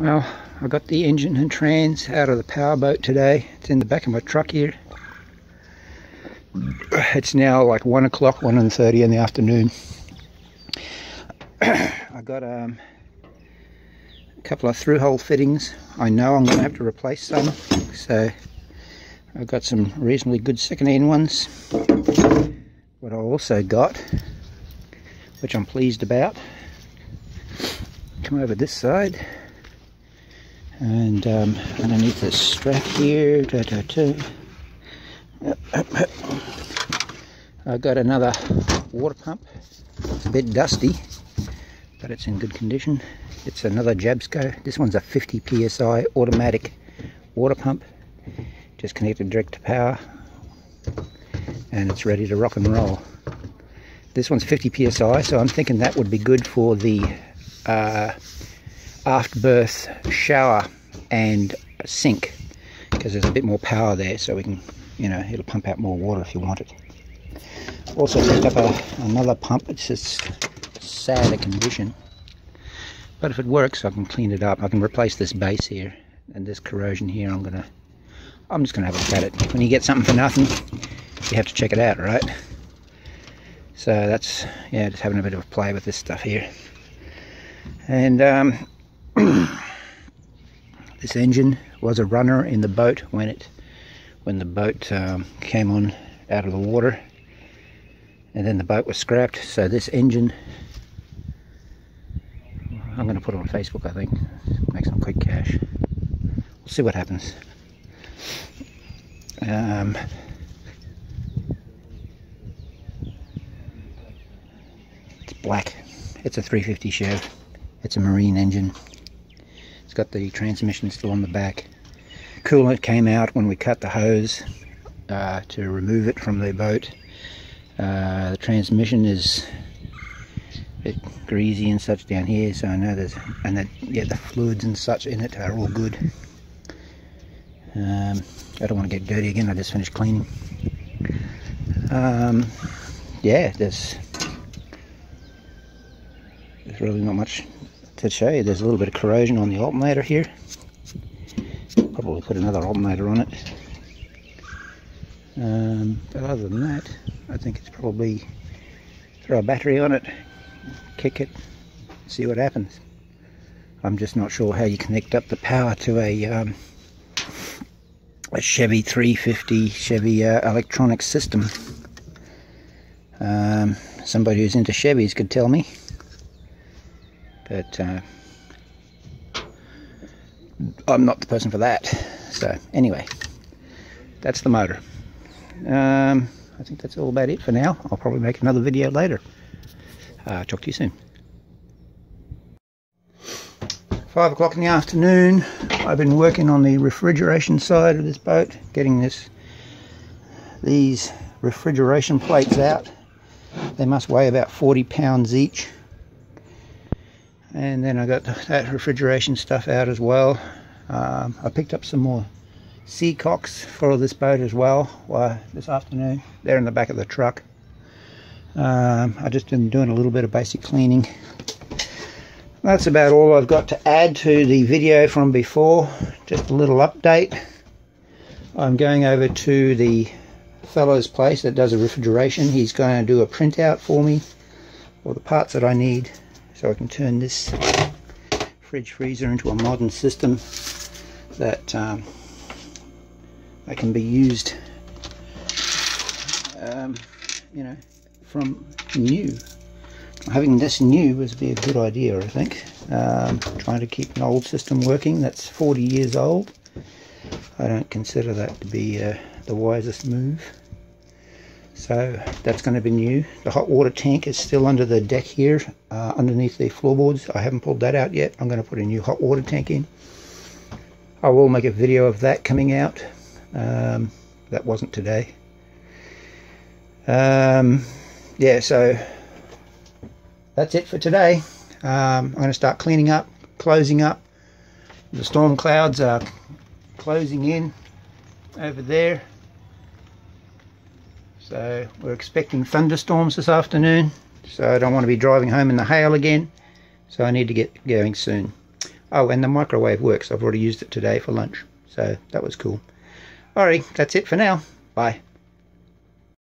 Well, I got the engine and trans out of the power boat today. It's in the back of my truck here. It's now like 1 o'clock, 1 and 30 in the afternoon. I got um, a couple of through-hole fittings. I know I'm going to have to replace some. So I've got some reasonably good second-hand ones. What I also got, which I'm pleased about, come over this side and um, underneath this strap here da, da, da. I've got another water pump. It's a bit dusty but it's in good condition. It's another Jabsco. This one's a 50 psi automatic water pump just connected direct to power and it's ready to rock and roll. This one's 50 psi so I'm thinking that would be good for the uh, aft berth shower and sink because there's a bit more power there so we can you know it'll pump out more water if you want it. Also picked up a, another pump it's just sad condition but if it works I can clean it up. I can replace this base here and this corrosion here. I'm gonna I'm just gonna have a look at it. When you get something for nothing you have to check it out right? So that's yeah just having a bit of a play with this stuff here. And um, this engine was a runner in the boat when it when the boat um, came on out of the water. And then the boat was scrapped. So this engine I'm going to put it on Facebook I think. Make some quick cash. We'll see what happens. Um, it's black. It's a 350 Chev. It's a marine engine. It's got the transmission still on the back. Coolant came out when we cut the hose uh, to remove it from the boat. Uh, the transmission is a bit greasy and such down here, so I know there's and that yeah the fluids and such in it are all good. Um, I don't want to get dirty again. I just finished cleaning. Um, yeah, there's there's really not much to show you. There's a little bit of corrosion on the alternator here. Probably put another alternator on it. Um, but other than that I think it's probably throw a battery on it kick it see what happens. I'm just not sure how you connect up the power to a um, a Chevy 350 Chevy uh, electronic system. Um, somebody who's into Chevys could tell me but uh, I'm not the person for that. So anyway, that's the motor. Um, I think that's all about it for now. I'll probably make another video later. Uh, talk to you soon. Five o'clock in the afternoon. I've been working on the refrigeration side of this boat, getting this these refrigeration plates out. They must weigh about 40 pounds each and then I got that refrigeration stuff out as well. Um, I picked up some more Seacocks for this boat as well uh, this afternoon. They're in the back of the truck. Um, I just been doing a little bit of basic cleaning. That's about all I've got to add to the video from before. Just a little update. I'm going over to the fellow's place that does a refrigeration. He's going to do a printout for me all the parts that I need so I can turn this fridge freezer into a modern system that um, that can be used um, you know from new. Having this new would be a good idea I think. Um, trying to keep an old system working that's 40 years old I don't consider that to be uh, the wisest move so that's going to be new. The hot water tank is still under the deck here, uh, underneath the floorboards. I haven't pulled that out yet. I'm going to put a new hot water tank in. I will make a video of that coming out. Um, that wasn't today. Um, yeah, so that's it for today. Um, I'm going to start cleaning up, closing up. The storm clouds are closing in over there. So we're expecting thunderstorms this afternoon. So I don't want to be driving home in the hail again. So I need to get going soon. Oh, and the microwave works. I've already used it today for lunch. So that was cool. Alright, that's it for now. Bye.